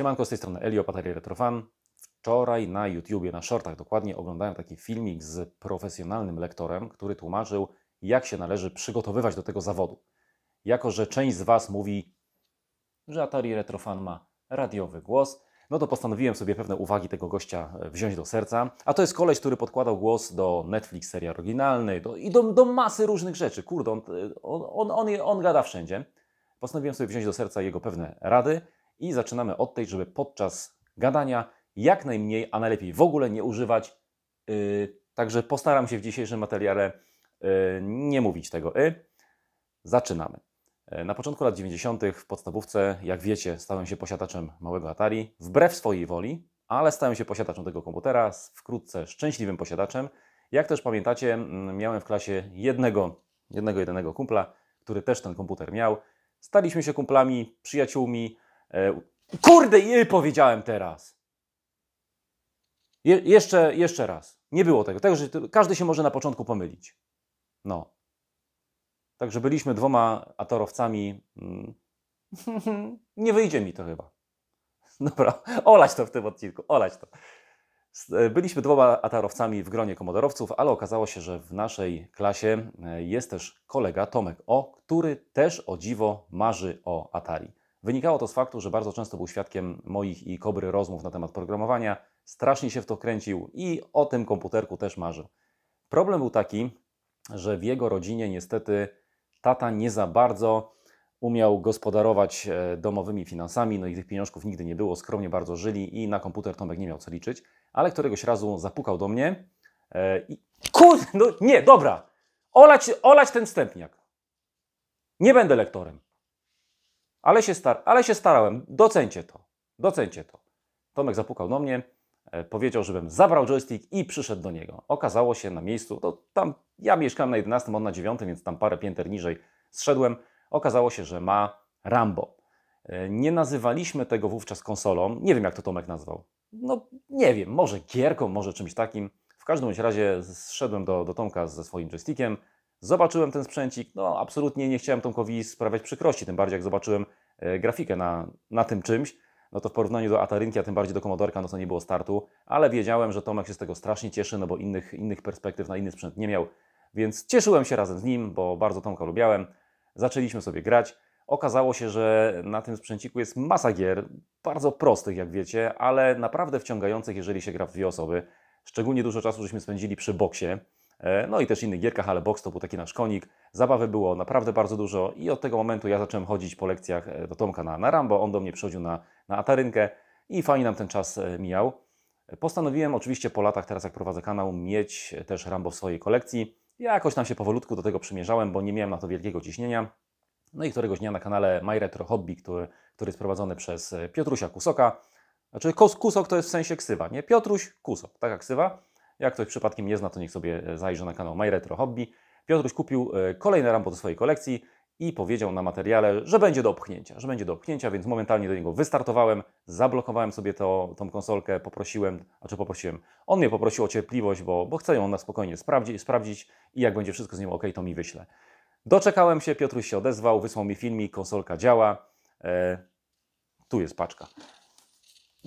Siemanko, z tej strony Elio, Pateri Retrofan. Wczoraj na YouTubie, na shortach dokładnie, oglądałem taki filmik z profesjonalnym lektorem, który tłumaczył, jak się należy przygotowywać do tego zawodu. Jako, że część z Was mówi, że Atari Retrofan ma radiowy głos, no to postanowiłem sobie pewne uwagi tego gościa e, wziąć do serca. A to jest koleś, który podkładał głos do Netflix serii oryginalnej do, i do, do masy różnych rzeczy. Kurde, on, on, on, on, on gada wszędzie. Postanowiłem sobie wziąć do serca jego pewne rady i zaczynamy od tej, żeby podczas gadania jak najmniej, a najlepiej w ogóle nie używać. Yy, także postaram się w dzisiejszym materiale yy, nie mówić tego y. Zaczynamy. Yy, na początku lat 90. w podstawówce, jak wiecie, stałem się posiadaczem małego Atari, wbrew swojej woli, ale stałem się posiadaczem tego komputera, wkrótce szczęśliwym posiadaczem. Jak też pamiętacie, miałem w klasie jednego, jednego jedynego kumpla, który też ten komputer miał. Staliśmy się kumplami, przyjaciółmi. E, kurde, je powiedziałem teraz. Je, jeszcze, jeszcze raz. Nie było tego. tego że każdy się może na początku pomylić. No. Także byliśmy dwoma atorowcami. Mm. Nie wyjdzie mi to chyba. Dobra, olać to w tym odcinku, olać to. E, byliśmy dwoma atarowcami w gronie komodorowców, ale okazało się, że w naszej klasie e, jest też kolega Tomek O, który też o dziwo marzy o Atari. Wynikało to z faktu, że bardzo często był świadkiem moich i Kobry rozmów na temat programowania, strasznie się w to kręcił i o tym komputerku też marzył. Problem był taki, że w jego rodzinie niestety tata nie za bardzo umiał gospodarować e, domowymi finansami, no i tych pieniążków nigdy nie było, skromnie bardzo żyli i na komputer Tomek nie miał co liczyć, ale któregoś razu zapukał do mnie e, i kurde, no nie, dobra, olać, olać ten wstępniak. Nie będę lektorem. Ale się, star ale się starałem, docencie to, docencie to. Tomek zapukał do mnie, e, powiedział, żebym zabrał joystick i przyszedł do niego. Okazało się na miejscu, to tam ja mieszkałem na 11, on na 9, więc tam parę pięter niżej zszedłem, Okazało się, że ma Rambo. E, nie nazywaliśmy tego wówczas konsolą. Nie wiem, jak to Tomek nazwał. No, nie wiem, może gierką, może czymś takim. W każdym razie zszedłem do, do Tomka ze swoim joystickiem, zobaczyłem ten sprzęcik. No, absolutnie nie chciałem Tomkowi sprawiać przykrości, tym bardziej jak zobaczyłem e, grafikę na, na tym czymś. No to w porównaniu do Atarynki, a tym bardziej do Komodorka, no to nie było startu, ale wiedziałem, że Tomek się z tego strasznie cieszy, no bo innych, innych perspektyw na inny sprzęt nie miał. Więc cieszyłem się razem z nim, bo bardzo Tomka lubiałem. Zaczęliśmy sobie grać. Okazało się, że na tym sprzęciku jest masa gier, bardzo prostych, jak wiecie, ale naprawdę wciągających, jeżeli się gra w dwie osoby. Szczególnie dużo czasu żeśmy spędzili przy boksie, no i też innych gierkach, ale boks to był taki nasz konik. Zabawy było naprawdę bardzo dużo i od tego momentu ja zacząłem chodzić po lekcjach e, do Tomka na, na Rambo, on do mnie przychodził na, na Atarynkę i fajnie nam ten czas e, mijał. Postanowiłem oczywiście po latach, teraz jak prowadzę kanał, mieć też Rambo w swojej kolekcji. Ja jakoś tam się powolutku do tego przymierzałem, bo nie miałem na to wielkiego ciśnienia. No i któregoś dnia na kanale My Retro Hobby, który, który jest prowadzony przez e, Piotrusia Kusoka, znaczy Kusok to jest w sensie ksywa, nie? Piotruś Kusok, taka ksywa. Jak ktoś przypadkiem nie zna, to niech sobie e, zajrzy na kanał My Retro Hobby. Piotruś kupił e, kolejne Rambo do swojej kolekcji i powiedział na materiale, że będzie do opchnięcia, że będzie do opchnięcia, więc momentalnie do niego wystartowałem, zablokowałem sobie to, tą konsolkę, poprosiłem, znaczy poprosiłem, on mnie poprosił o cierpliwość, bo, bo chcę ją na spokojnie sprawdzić, sprawdzić i jak będzie wszystko z nią ok, to mi wyśle. Doczekałem się, Piotruś się odezwał, wysłał mi filmik, konsolka działa, e, tu jest paczka.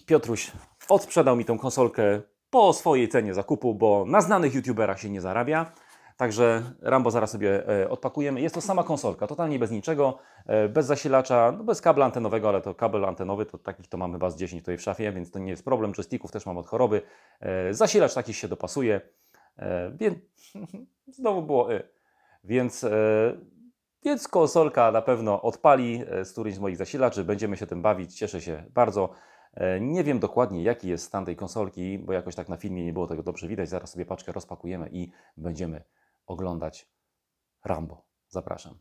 Piotruś odsprzedał mi tą konsolkę po swojej cenie zakupu, bo na znanych youtuberach się nie zarabia. Także Rambo zaraz sobie e, odpakujemy. Jest to sama konsolka, totalnie bez niczego, e, bez zasilacza, no bez kabla antenowego, ale to kabel antenowy, to takich to mamy chyba z 10 tutaj w szafie, więc to nie jest problem. Joysticków też mam od choroby. E, zasilacz taki się dopasuje, więc znowu było y. Więc, więc konsolka na pewno odpali z którymś z moich zasilaczy, będziemy się tym bawić, cieszę się bardzo. Nie wiem dokładnie, jaki jest stan tej konsolki, bo jakoś tak na filmie nie było tego dobrze widać. Zaraz sobie paczkę rozpakujemy i będziemy oglądać Rambo. Zapraszam.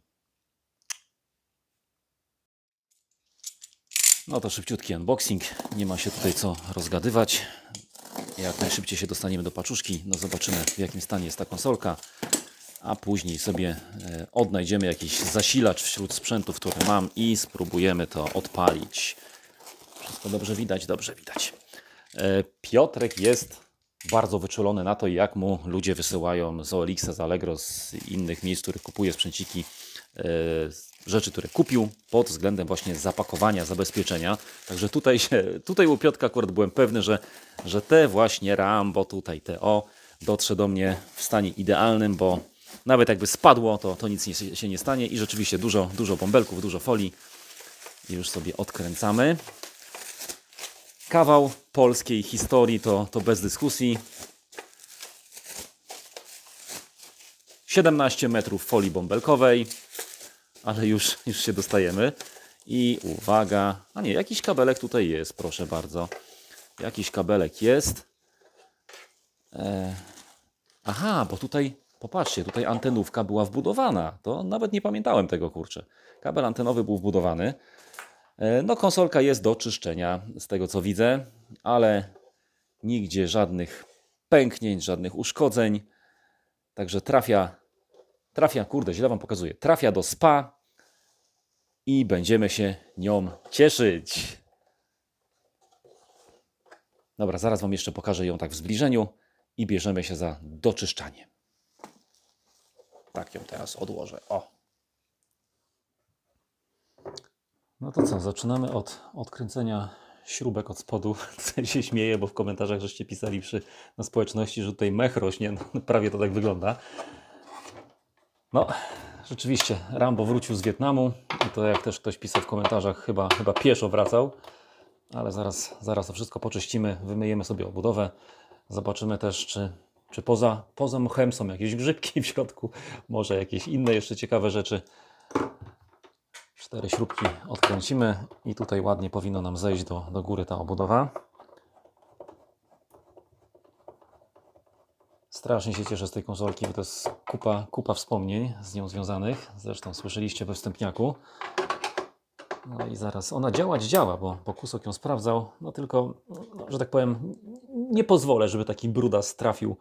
No to szybciutki unboxing. Nie ma się tutaj co rozgadywać. Jak najszybciej się dostaniemy do paczuszki, no zobaczymy w jakim stanie jest ta konsolka, a później sobie e, odnajdziemy jakiś zasilacz wśród sprzętów, które mam i spróbujemy to odpalić. Wszystko dobrze widać, dobrze widać. E, Piotrek jest bardzo wyczulony na to, jak mu ludzie wysyłają z OLX, z Allegro, z innych miejsc, w których kupuje sprzęciki, rzeczy, które kupił pod względem właśnie zapakowania, zabezpieczenia. Także tutaj, się, tutaj u Piotka akurat byłem pewny, że, że te właśnie Rambo, tutaj te o, dotrze do mnie w stanie idealnym, bo nawet jakby spadło, to, to nic nie, się nie stanie i rzeczywiście dużo, dużo bąbelków, dużo folii. I już sobie odkręcamy. Kawał polskiej historii to, to bez dyskusji. 17 metrów folii bąbelkowej, ale już, już się dostajemy. I uwaga, a nie, jakiś kabelek tutaj jest, proszę bardzo. Jakiś kabelek jest. E... Aha, bo tutaj, popatrzcie, tutaj antenówka była wbudowana. To nawet nie pamiętałem tego, kurczę. Kabel antenowy był wbudowany. E... No, konsolka jest do czyszczenia, z tego co widzę, ale nigdzie żadnych pęknięć, żadnych uszkodzeń. Także trafia Trafia, kurde, źle Wam pokazuję. Trafia do spa i będziemy się nią cieszyć. Dobra, zaraz Wam jeszcze pokażę ją tak w zbliżeniu i bierzemy się za doczyszczanie. Tak ją teraz odłożę. O. No to co, zaczynamy od odkręcenia śrubek od spodu. Tutaj się śmieję, bo w komentarzach żeście pisali przy, na społeczności, że tutaj mech rośnie. No, prawie to tak wygląda. No, rzeczywiście, Rambo wrócił z Wietnamu i to jak też ktoś pisał w komentarzach, chyba, chyba pieszo wracał, ale zaraz, zaraz to wszystko poczyścimy, wymyjemy sobie obudowę, zobaczymy też, czy, czy poza, poza mchem są jakieś grzybki w środku, może jakieś inne jeszcze ciekawe rzeczy. Cztery śrubki odkręcimy i tutaj ładnie powinno nam zejść do, do góry ta obudowa. Strasznie się cieszę z tej konsolki, bo to jest kupa, kupa wspomnień z nią związanych. Zresztą słyszeliście we wstępniaku. No i zaraz, ona działać działa, bo, bo Kusok ją sprawdzał, no tylko, no, że tak powiem, nie pozwolę, żeby taki brudas trafił,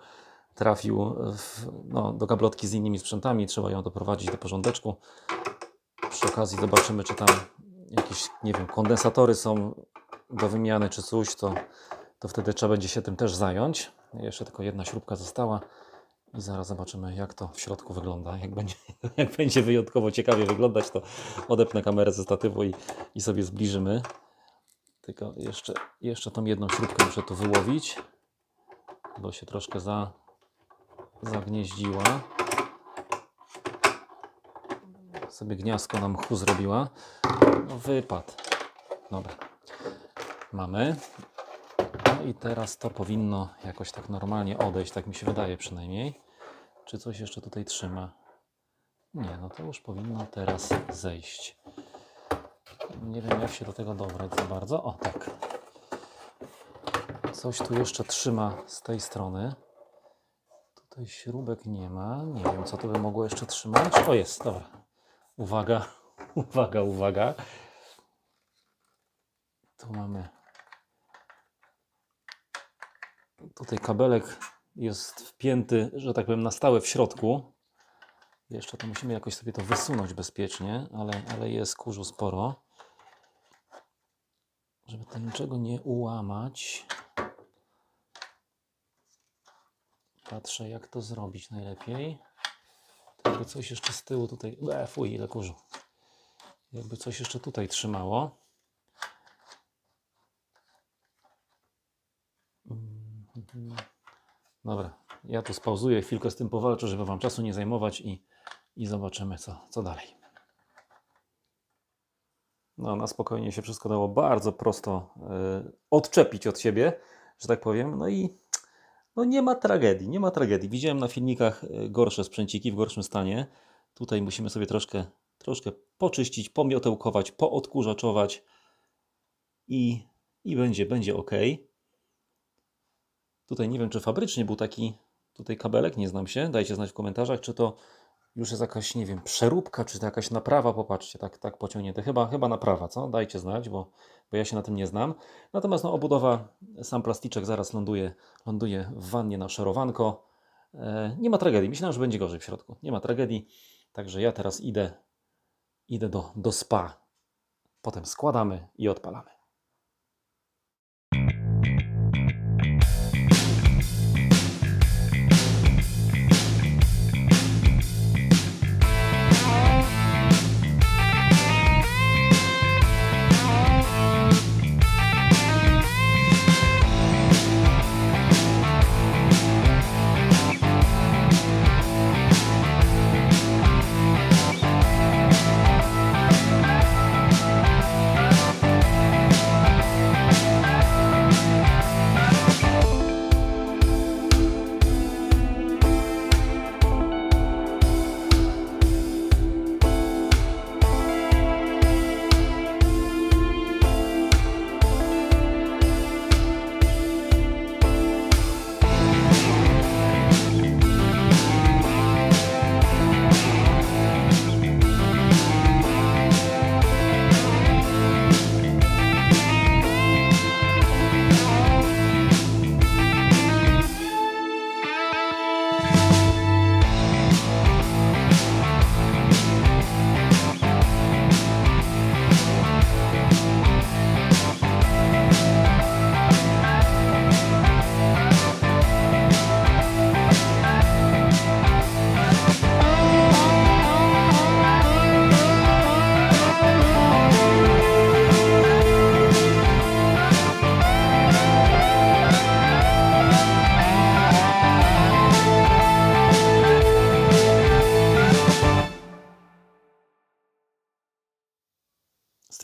trafił w, no, do gablotki z innymi sprzętami. Trzeba ją doprowadzić do porządeczku. Przy okazji zobaczymy, czy tam jakieś, nie wiem, kondensatory są do wymiany, czy coś, to, to wtedy trzeba będzie się tym też zająć. Jeszcze tylko jedna śrubka została i zaraz zobaczymy, jak to w środku wygląda. Jak będzie, jak będzie wyjątkowo ciekawie wyglądać, to odepnę kamerę ze statywu i, i sobie zbliżymy. Tylko jeszcze, jeszcze tą jedną śrubkę muszę tu wyłowić, bo się troszkę za, zagnieździła. Sobie gniazdko nam mchu zrobiła. No, wypadł. Dobra. Mamy i teraz to powinno jakoś tak normalnie odejść, tak mi się wydaje przynajmniej. Czy coś jeszcze tutaj trzyma? Nie, no to już powinno teraz zejść. Nie wiem, jak się do tego dobrać za bardzo. O, tak. Coś tu jeszcze trzyma z tej strony. Tutaj śrubek nie ma. Nie wiem, co tu by mogło jeszcze trzymać. O, jest, dobra. Uwaga, uwaga, uwaga. Tu mamy Tutaj kabelek jest wpięty, że tak powiem, na stałe w środku. Jeszcze to musimy jakoś sobie to wysunąć bezpiecznie, ale, ale jest kurzu sporo. Żeby to niczego nie ułamać. Patrzę, jak to zrobić najlepiej. Jakby coś jeszcze z tyłu tutaj. E, fuj, ile kurzu. Jakby coś jeszcze tutaj trzymało. Dobra, ja tu spauzuję, chwilkę z tym powalczę, żeby Wam czasu nie zajmować i, i zobaczymy, co, co dalej. No, na spokojnie się wszystko dało bardzo prosto y, odczepić od siebie, że tak powiem. No i no nie ma tragedii, nie ma tragedii. Widziałem na filmikach e, gorsze sprzęciki w gorszym stanie. Tutaj musimy sobie troszkę, troszkę poczyścić, pomiotełkować, poodkurzaczować i, i będzie, będzie ok. Tutaj nie wiem, czy fabrycznie był taki tutaj kabelek, nie znam się. Dajcie znać w komentarzach, czy to już jest jakaś, nie wiem, przeróbka, czy to jakaś naprawa. Popatrzcie, tak, tak pociągnięte. Chyba, chyba naprawa, co? Dajcie znać, bo, bo ja się na tym nie znam. Natomiast no, obudowa, sam plasticzek zaraz ląduje, ląduje w wannie na szorowanko. E, nie ma tragedii. Myślałem, że będzie gorzej w środku. Nie ma tragedii. Także ja teraz idę, idę do, do spa. Potem składamy i odpalamy.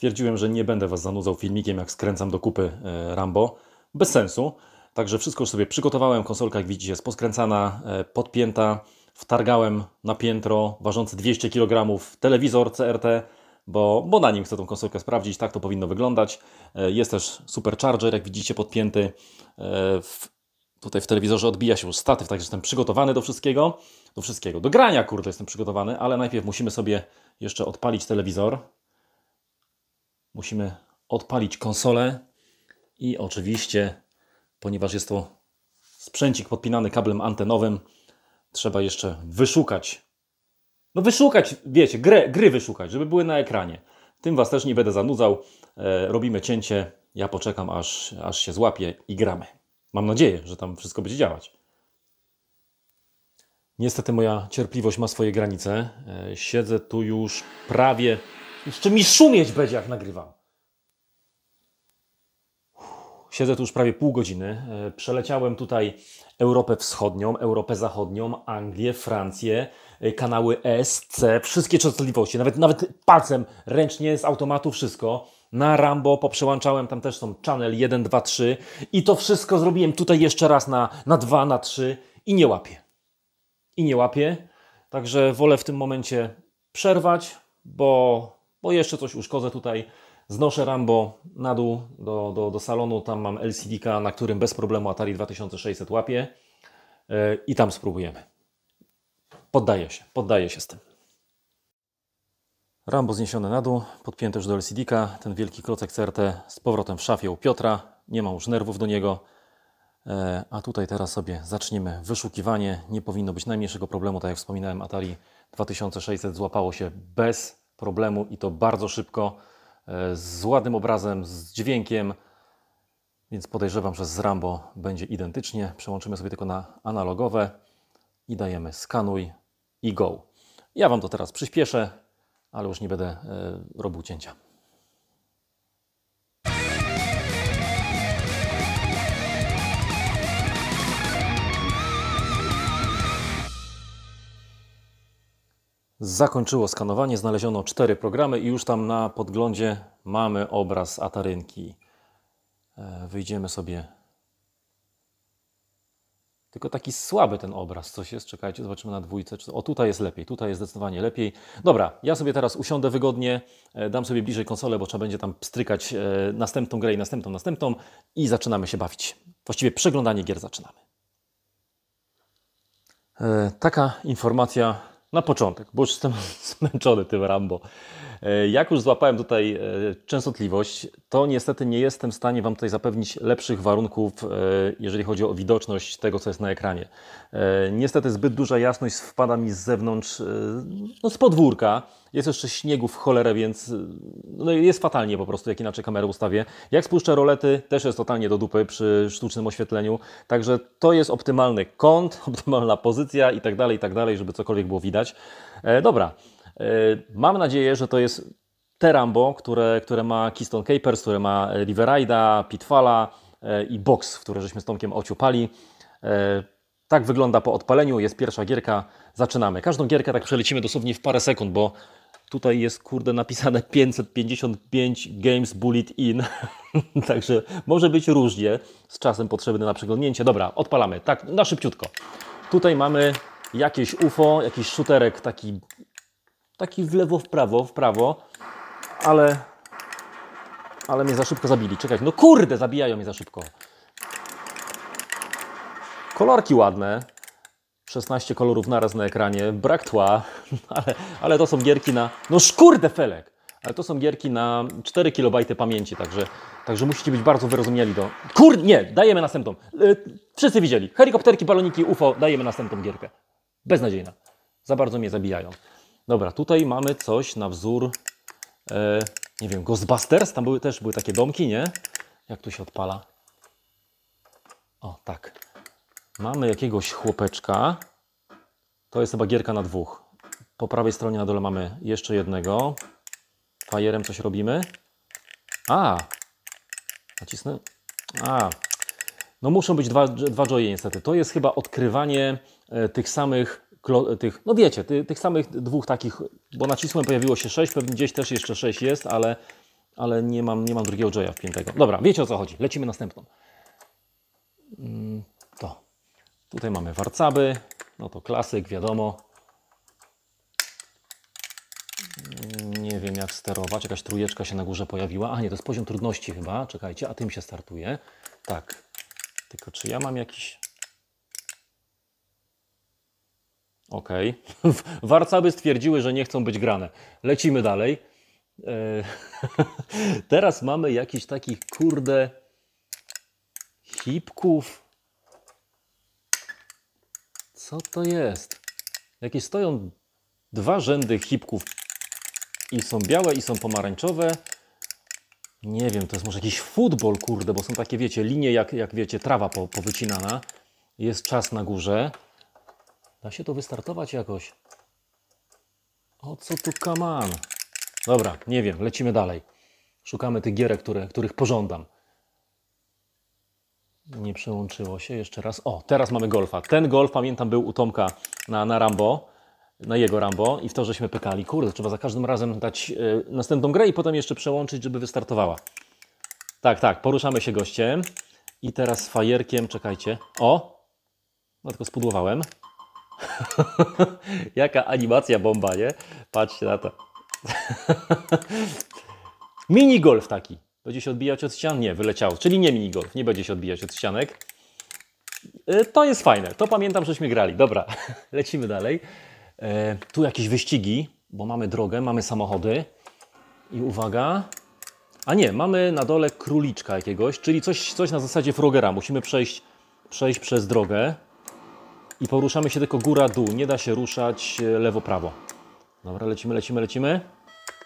Stwierdziłem, że nie będę Was zanudzał filmikiem, jak skręcam do kupy e, Rambo. Bez sensu. Także wszystko już sobie przygotowałem. Konsolka, jak widzicie, jest poskręcana, e, podpięta. Wtargałem na piętro ważący 200 kg telewizor CRT, bo, bo na nim chcę tą konsolkę sprawdzić. Tak to powinno wyglądać. E, jest też supercharger, jak widzicie, podpięty. W, tutaj w telewizorze odbija się już statyw, także jestem przygotowany do wszystkiego. Do wszystkiego. Do grania, kurde, jestem przygotowany, ale najpierw musimy sobie jeszcze odpalić telewizor musimy odpalić konsolę i oczywiście, ponieważ jest to sprzęcik podpinany kablem antenowym, trzeba jeszcze wyszukać. No wyszukać, wiecie, gry, wyszukać, żeby były na ekranie. Tym Was też nie będę zanudzał. E, robimy cięcie. Ja poczekam, aż, aż się złapie i gramy. Mam nadzieję, że tam wszystko będzie działać. Niestety moja cierpliwość ma swoje granice. E, siedzę tu już prawie jeszcze mi szumieć będzie, jak nagrywam. Siedzę tu już prawie pół godziny. E, przeleciałem tutaj Europę Wschodnią, Europę Zachodnią, Anglię, Francję, e, kanały S, C, wszystkie częstotliwości, nawet, nawet palcem, ręcznie, z automatu, wszystko. Na Rambo poprzełączałem, tam też są channel 1, 2, 3 i to wszystko zrobiłem tutaj jeszcze raz na, na 2, na 3 i nie łapię. I nie łapię, także wolę w tym momencie przerwać, bo bo jeszcze coś uszkodzę tutaj. Znoszę Rambo na dół do, do, do salonu, tam mam LCD-ka, na którym bez problemu Atari 2600 łapie i tam spróbujemy. Poddaję się, poddaję się z tym. Rambo zniesione na dół, podpięte już do LCD-ka, ten wielki klocek CRT z powrotem w szafie u Piotra, nie mam już nerwów do niego. E, a tutaj teraz sobie zaczniemy wyszukiwanie. Nie powinno być najmniejszego problemu, tak jak wspominałem, Atari 2600 złapało się bez problemu i to bardzo szybko, e, z ładnym obrazem, z dźwiękiem, więc podejrzewam, że z Rambo będzie identycznie. Przełączymy sobie tylko na analogowe i dajemy skanuj i go. Ja Wam to teraz przyspieszę, ale już nie będę e, robił cięcia. Zakończyło skanowanie, znaleziono cztery programy i już tam na podglądzie mamy obraz Atarynki. E, wyjdziemy sobie. Tylko taki słaby ten obraz, coś jest. Czekajcie, zobaczymy na dwójce. O, tutaj jest lepiej, tutaj jest zdecydowanie lepiej. Dobra, ja sobie teraz usiądę wygodnie, e, dam sobie bliżej konsolę, bo trzeba będzie tam strykać e, następną grę i następną, następną i zaczynamy się bawić. Właściwie przeglądanie gier zaczynamy. Taka informacja na początek, bo już jestem zmęczony tym Rambo. E, jak już złapałem tutaj e, częstotliwość, to niestety nie jestem w stanie Wam tutaj zapewnić lepszych warunków, e, jeżeli chodzi o widoczność tego, co jest na ekranie. Niestety zbyt duża jasność wpada mi z zewnątrz, no z podwórka. Jest jeszcze śniegu w cholerę, więc no jest fatalnie po prostu, jak inaczej kamerę ustawię. Jak spuszczę rolety, też jest totalnie do dupy przy sztucznym oświetleniu. Także to jest optymalny kąt, optymalna pozycja i tak dalej, i tak dalej, żeby cokolwiek było widać. Dobra. E, mam nadzieję, że to jest te Rambo, które, które ma Keystone Capers, które ma Riverida, Pitfalla e, i Box, w które żeśmy z Tomkiem ociupali. E, tak wygląda po odpaleniu, jest pierwsza gierka, zaczynamy. Każdą gierkę tak przelecimy dosłownie w parę sekund, bo tutaj jest kurde napisane 555 games bullet in, także może być różnie, z czasem potrzebny na przeglądnięcie. Dobra, odpalamy, tak na szybciutko. Tutaj mamy jakieś UFO, jakiś shooterek taki taki w lewo, w prawo, w prawo, ale, ale mnie za szybko zabili. Czekaj, no kurde, zabijają mnie za szybko. Kolorki ładne. 16 kolorów naraz na ekranie, brak tła, ale, ale to są gierki na... No szkurde felek! Ale to są gierki na 4 KB pamięci, także, także musicie być bardzo wyrozumiali do... Kurde, nie, dajemy następną. Yy, wszyscy widzieli. Helikopterki, baloniki, UFO, dajemy następną gierkę. Beznadziejna. Za bardzo mnie zabijają. Dobra, tutaj mamy coś na wzór, e, nie wiem, Ghostbusters. Tam były, też były takie domki, nie? Jak tu się odpala? O, tak. Mamy jakiegoś chłopeczka. To jest chyba gierka na dwóch. Po prawej stronie na dole mamy jeszcze jednego. Fajerem coś robimy. A! Nacisnę. A! No muszą być dwa, dwa joye niestety. To jest chyba odkrywanie e, tych samych tych, no wiecie, ty, tych samych dwóch takich, bo nacisłem pojawiło się 6, pewnie gdzieś też jeszcze 6 jest, ale, ale nie mam, nie mam drugiego joya wpiętego. Dobra, wiecie o co chodzi. Lecimy następną. Mm, To. Tutaj mamy warcaby. No to klasyk, wiadomo. Mm, Nie wiem jak sterować. Jakaś trójeczka się na górze pojawiła. A nie, to jest poziom trudności chyba. Czekajcie, a tym się startuje. Tak. Tylko czy ja mam jakiś... Okej. Warcaby stwierdziły, że nie chcą być grane. Lecimy dalej. E, Teraz mamy jakiś takich, kurde, hipków. Co to jest? Jakieś stoją dwa rzędy hipków i są białe i są pomarańczowe. Nie wiem, to jest może jakiś futbol, kurde, bo są takie, wiecie, linie jak, jak wiecie, trawa po, powycinana. Jest czas na górze. Da się to wystartować jakoś? O co tu kaman? Dobra, nie wiem, lecimy dalej. Szukamy tych gierek, które, których pożądam. Nie przełączyło się jeszcze raz. O, teraz mamy golfa. Ten golf, pamiętam, był u Tomka na, na Rambo, na jego Rambo i w to żeśmy pykali. Kurde, trzeba za każdym razem dać y, następną grę i potem jeszcze przełączyć, żeby wystartowała. Tak, tak, poruszamy się gościem. I teraz fajerkiem, czekajcie. O! No tylko spudłowałem. Jaka animacja bomba, nie? Patrzcie na to. mini golf taki. Będzie się odbijać od ścian? Nie, wyleciało. Czyli nie mini golf, nie będzie się odbijać od ścianek. Y, To jest fajne. To pamiętam, żeśmy grali. Dobra, lecimy dalej. E, tu jakieś wyścigi, bo mamy drogę, mamy samochody. I uwaga. A nie, mamy na dole króliczka jakiegoś, czyli coś, coś na zasadzie Frogera. Musimy przejść, przejść przez drogę i poruszamy się tylko góra-dół. Nie da się ruszać e, lewo-prawo. Dobra, lecimy, lecimy, lecimy.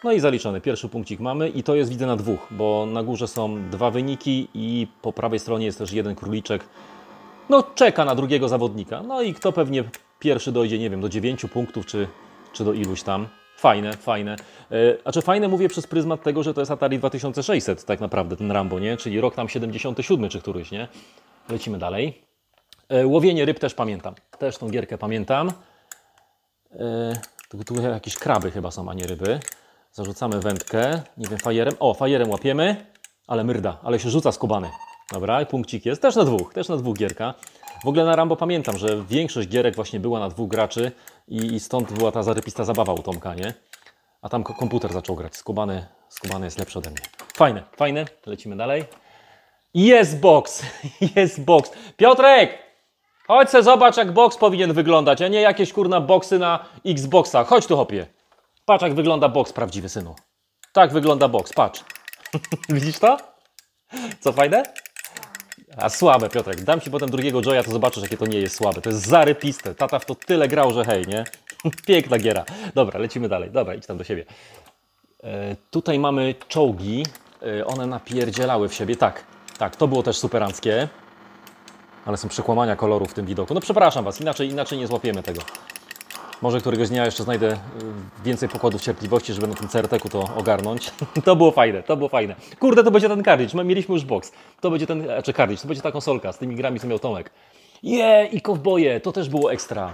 No i zaliczony. Pierwszy punkcik mamy i to jest widzę na dwóch, bo na górze są dwa wyniki i po prawej stronie jest też jeden króliczek. No czeka na drugiego zawodnika. No i kto pewnie pierwszy dojdzie, nie wiem, do dziewięciu punktów czy, czy do iluś tam. Fajne, fajne. E, A czy fajne mówię przez pryzmat tego, że to jest Atari 2600 tak naprawdę ten Rambo, nie? Czyli rok tam 77 czy któryś, nie? Lecimy dalej. E, Łowienie ryb też pamiętam. Też tą gierkę pamiętam. E, Tu, tu jakieś kraby chyba są, a nie ryby. Zarzucamy wędkę. Nie wiem, fajerem. O, fajerem łapiemy. Ale myrda, ale się rzuca skubany. Dobra, i punkcik jest. Też na dwóch, też na dwóch gierka. W ogóle na Rambo pamiętam, że większość gierek właśnie była na dwóch graczy i, i stąd była ta zarypista zabawa u Tomka, nie? A tam ko- komputer zaczął grać. Skubany, skubany jest lepszy ode mnie. Fajne, fajne. Lecimy dalej. Jest box, jest box. Piotrek! Chodź se zobacz, jak box powinien wyglądać, a nie jakieś kurna boxy na Xboxach. Chodź tu, hopie. Patrz, jak wygląda box prawdziwy, synu. Tak wygląda box, patrz. Widzisz to? Co, fajne? A słabe, Piotrek. Dam Ci potem drugiego Joya, to zobaczysz, jakie to nie jest słabe. To jest zarypiste. Tata w to tyle grał, że hej, nie? Piękna giera. Dobra, lecimy dalej. Dobra, idź tam do siebie. E, tutaj mamy czołgi. E, one napierdzielały w siebie. Tak, tak, to było też superanckie. Ale są przekłamania kolorów w tym widoku. No przepraszam Was, inaczej, inaczej nie złapiemy tego. Może któregoś dnia jeszcze znajdę y, więcej pokładów cierpliwości, żeby na tym CRT-ku to ogarnąć. to było fajne, to było fajne. Kurde, to będzie ten. My Mieliśmy już box. To będzie ten, czy cartridge, to będzie ta konsolka z tymi grami, co miał Tomek. Je, i kowboje, to też było ekstra.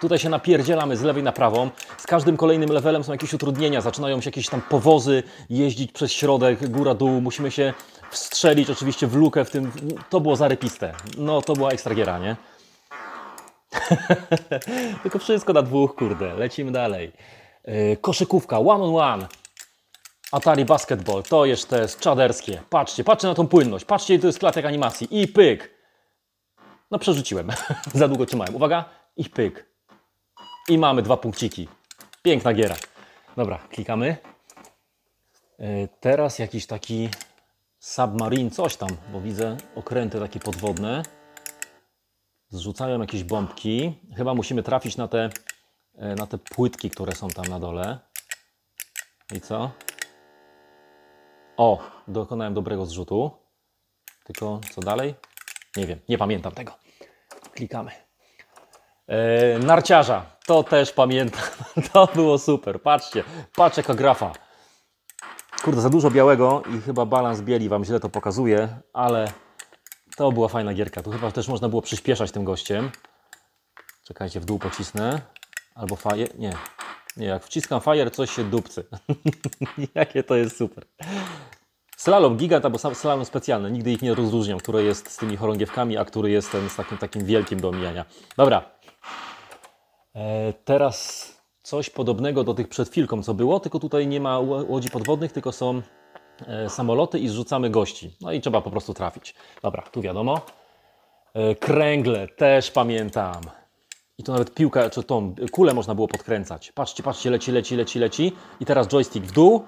Tutaj się napierdzielamy z lewej na prawą. Z każdym kolejnym levelem są jakieś utrudnienia. Zaczynają się jakieś tam powozy jeździć przez środek, góra, dół. Musimy się wstrzelić oczywiście w lukę w tym. To było zarypiste. No, to była ekstra giera, nie? Tylko wszystko na dwóch, kurde. Lecimy dalej. Yy, koszykówka, one on one. Atari Basketball, to jest, jest czaderskie. Patrzcie, patrzcie na tą płynność. Patrzcie, to jest klatek animacji. I pyk. No przerzuciłem. Za długo trzymałem. Uwaga. I pyk. I mamy dwa punkciki. Piękna giera. Dobra, klikamy. Yy, teraz jakiś taki submarine, coś tam, bo widzę okręty takie podwodne. Zrzucają jakieś bombki. Chyba musimy trafić na te, e, na te płytki, które są tam na dole. I co? O, dokonałem dobrego zrzutu. Tylko co dalej? Nie wiem, nie pamiętam tego. Klikamy. E, narciarza, to też pamiętam. To było super. Patrzcie, patrz jaka grafa. Kurde, za dużo białego i chyba balans bieli Wam źle to pokazuje, ale to była fajna gierka. Tu chyba też można było przyspieszać tym gościem. Czekajcie, w dół pocisnę. Albo fire. Nie. Nie, jak wciskam fire, coś się dupcy. Jakie to jest super. Slalom gigant albo slalom specjalny. Nigdy ich nie rozróżniam, który jest z tymi chorągiewkami, a który jest ten z takim, takim wielkim do omijania. Dobra. E, teraz coś podobnego do tych przed chwilką, co było, tylko tutaj nie ma ło- łodzi podwodnych, tylko są samoloty i zrzucamy gości. No i trzeba po prostu trafić. Dobra, tu wiadomo. E, kręgle, też pamiętam. I tu nawet piłkę, czy tą kulę można było podkręcać. Patrzcie, patrzcie, leci, leci, leci, leci. I teraz joystick w dół.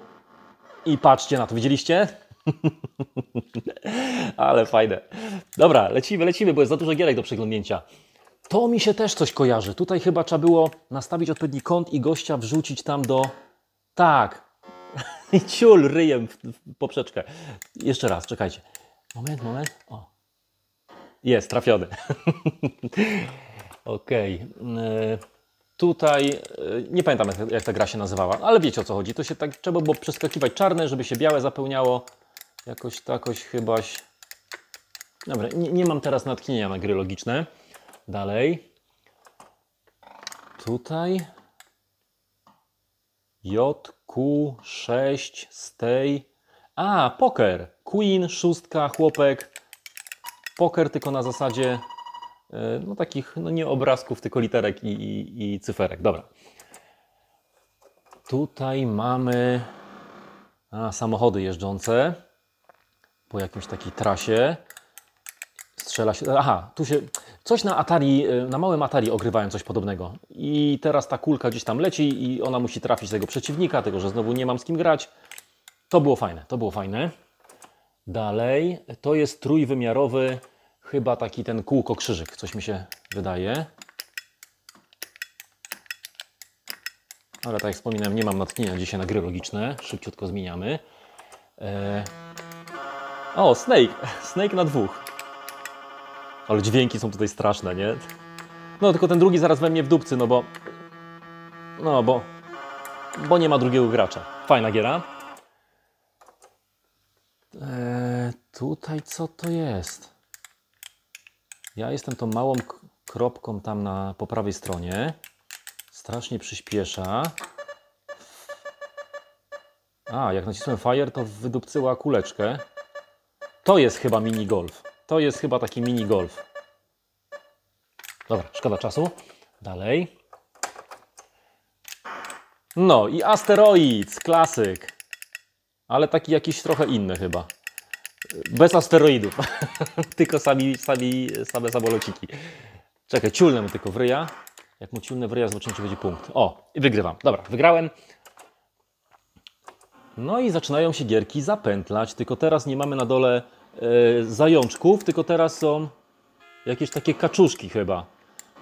I patrzcie na to, widzieliście? Ale fajne. Dobra, lecimy, lecimy, bo jest za dużo gierek do przeglądnięcia. To mi się też coś kojarzy. Tutaj chyba trzeba było nastawić odpowiedni kąt i gościa wrzucić tam do... Tak. I ciul ryjem w, w poprzeczkę. Jeszcze raz, czekajcie. Moment, moment. O. Jest, trafiony. Okej. Okay. Tutaj e, nie pamiętam, jak, jak ta gra się nazywała, ale wiecie o co chodzi. To się tak trzeba było przeskakiwać czarne, żeby się białe zapełniało. Jakoś takoś chybaś. Dobra, nie, nie mam teraz natchnienia na gry logiczne. Dalej. Tutaj. JQ6 z tej. A, poker. Queen, szóstka, chłopek. Poker tylko na zasadzie e, no takich, no nie obrazków, tylko literek i, i, i cyferek. Dobra. Tutaj mamy a, samochody jeżdżące po jakimś takiej trasie. Strzela się. Aha, tu się. Coś na Atari, e, na małym Atari ogrywałem coś podobnego. I teraz ta kulka gdzieś tam leci i ona musi trafić tego przeciwnika, tego, że znowu nie mam z kim grać. To było fajne, to było fajne. Dalej, to jest trójwymiarowy, chyba taki ten kółko krzyżyk, coś mi się wydaje. Ale tak jak wspominałem, nie mam natchnienia dzisiaj na gry logiczne. Szybciutko zmieniamy. E... O, Snake! Snake na dwóch. Ale dźwięki są tutaj straszne, nie? No, tylko ten drugi zaraz we mnie w dupcy, no bo... No, bo... Bo nie ma drugiego gracza. Fajna giera. Eee, tutaj co to jest? Ja jestem tą małą kropką tam na, po prawej stronie. Strasznie przyspiesza. A, jak nacisnąłem fire, to wydupcyła kuleczkę. To jest chyba mini golf. To jest chyba taki mini golf. Dobra, szkoda czasu. Dalej. No i asteroid, klasyk. Ale taki jakiś trochę inny chyba. Bez asteroidów. tylko sami, sami, same samolociki. Czekaj, ciulnę mu tylko w ryja. Jak mu ciulnę w ryja, zobaczymy, czy będzie punkt. O, i wygrywam. Dobra, wygrałem. No i zaczynają się gierki zapętlać, tylko teraz nie mamy na dole zajączków, tylko teraz są jakieś takie kaczuszki chyba.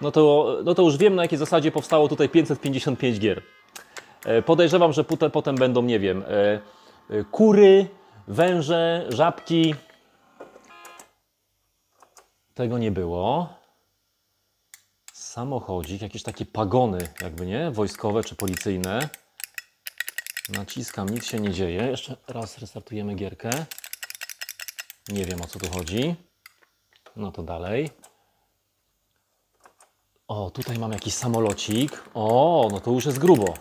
No to, no to już wiem, na jakiej zasadzie powstało tutaj 555 gier. E, podejrzewam, że potem, potem będą, nie wiem, e, e, kury, węże, żabki. Tego nie było. Samochodzik, jakieś takie pagony, jakby nie, wojskowe czy policyjne. Naciskam, nic się nie dzieje. Jeszcze raz restartujemy gierkę. Nie wiem o co tu chodzi. No to dalej. O, tutaj mam jakiś samolocik. O, no to już jest grubo.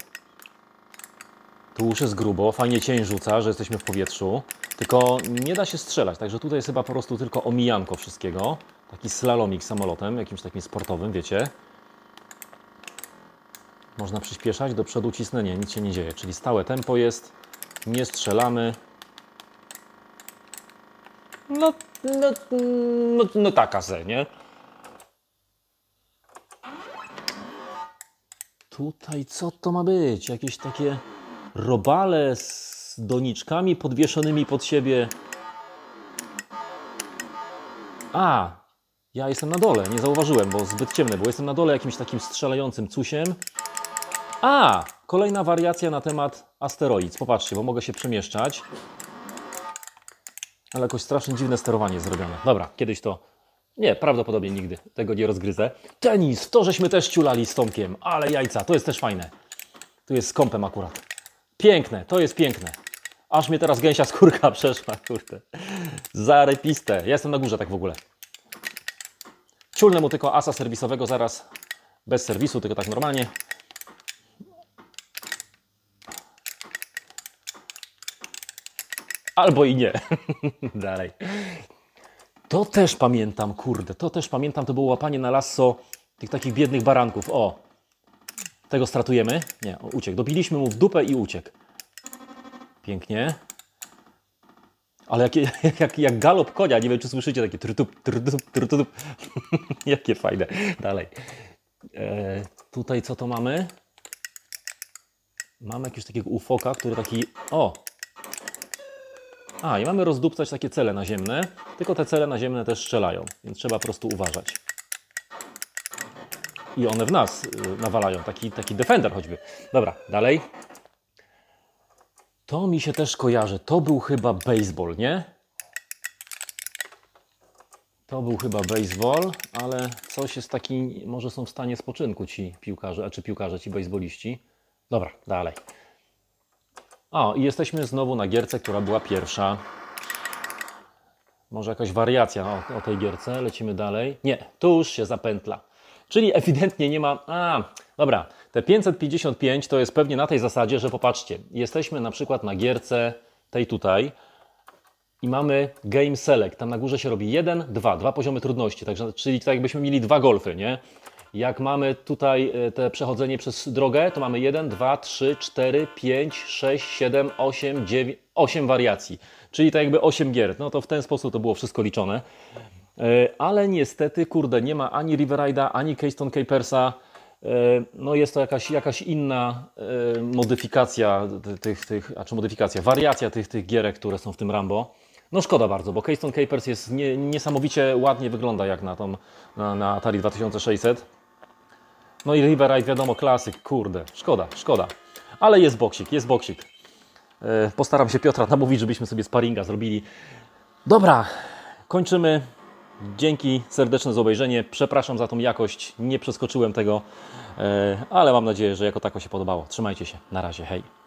Tu już jest grubo. Fajnie cień rzuca, że jesteśmy w powietrzu. Tylko nie da się strzelać, także tutaj jest chyba po prostu tylko omijanko wszystkiego. Taki slalomik samolotem, jakimś takim sportowym, wiecie. Można przyspieszać, do przodu cisnę, nic się nie dzieje. Czyli stałe tempo jest, nie strzelamy. No, no, no, no taka se, nie? Tutaj co to ma być? Jakieś takie robale z doniczkami podwieszonymi pod siebie. A, ja jestem na dole, nie zauważyłem, bo zbyt ciemne, bo jestem na dole jakimś takim strzelającym cusiem. A, kolejna wariacja na temat asteroid. Popatrzcie, bo mogę się przemieszczać. Ale jakoś strasznie dziwne sterowanie zrobione. Dobra, kiedyś to... Nie, prawdopodobnie nigdy tego nie rozgryzę. Tenis, to żeśmy też ciulali z Tomkiem, ale jajca, to jest też fajne. Tu jest z kąpem akurat. Piękne, to jest piękne. Aż mnie teraz gęsia skórka przeszła, kurde. Zarepiste. Ja jestem na górze tak w ogóle. Ciulnę mu tylko asa serwisowego zaraz. Bez serwisu, tylko tak normalnie. Albo i nie. Dalej. To też pamiętam, kurde, to też pamiętam, to było łapanie na lasso tych takich biednych baranków. O, tego stratujemy. Nie, o, uciekł. Dobiliśmy mu w dupę i uciekł. Pięknie. Ale jak, jak, jak galop konia, nie wiem czy słyszycie takie trutup, trutup, trutup. Jakie fajne. Dalej. E, tutaj co to mamy? Mamy jakiegoś takiego ufoka, który taki... O! A, i mamy rozdupcać takie cele naziemne, tylko te cele naziemne też strzelają, więc trzeba po prostu uważać. I one w nas y, nawalają, taki, taki defender choćby. Dobra, dalej. To mi się też kojarzy. To był chyba baseball, nie? To był chyba baseball, ale coś jest taki, może są w stanie spoczynku ci piłkarze, a czy piłkarze, ci baseballiści. Dobra, dalej. O, i jesteśmy znowu na gierce, która była pierwsza. Może jakaś wariacja o, o tej gierce. Lecimy dalej. Nie, tu już się zapętla. Czyli ewidentnie nie ma. A, dobra, te 555 to jest pewnie na tej zasadzie, że popatrzcie, jesteśmy na przykład na gierce tej tutaj i mamy game select. Tam na górze się robi 1, 2, dwa poziomy trudności, także, czyli tak jakbyśmy mieli dwa golfy, nie? Jak mamy tutaj e, te przechodzenie przez drogę, to mamy 1, 2, 3, 4, 5, 6, 7, 8, 9, 8 wariacji. Czyli tak jakby 8 gier. No to w ten sposób to było wszystko liczone. E, ale niestety, kurde, nie ma ani Riverride'a, ani Keystone Capersa. E, no jest to jakaś, jakaś inna modyfikacja tych, tych, a czy modyfikacja, wariacja tych, tych gierek, które są w tym Rambo. No szkoda bardzo, bo Keystone Capers jest nie, niesamowicie ładnie wygląda jak na, tą, na, na Atari 2600. No i Riverite wiadomo, klasyk, kurde, szkoda, szkoda. Ale jest boksik, jest boksik. E, postaram się Piotra namówić, żebyśmy sobie sparinga zrobili. Dobra, kończymy. Dzięki serdeczne za obejrzenie. Przepraszam za tą jakość, nie przeskoczyłem tego, e, ale mam nadzieję, że jako tako się podobało. Trzymajcie się, na razie, hej.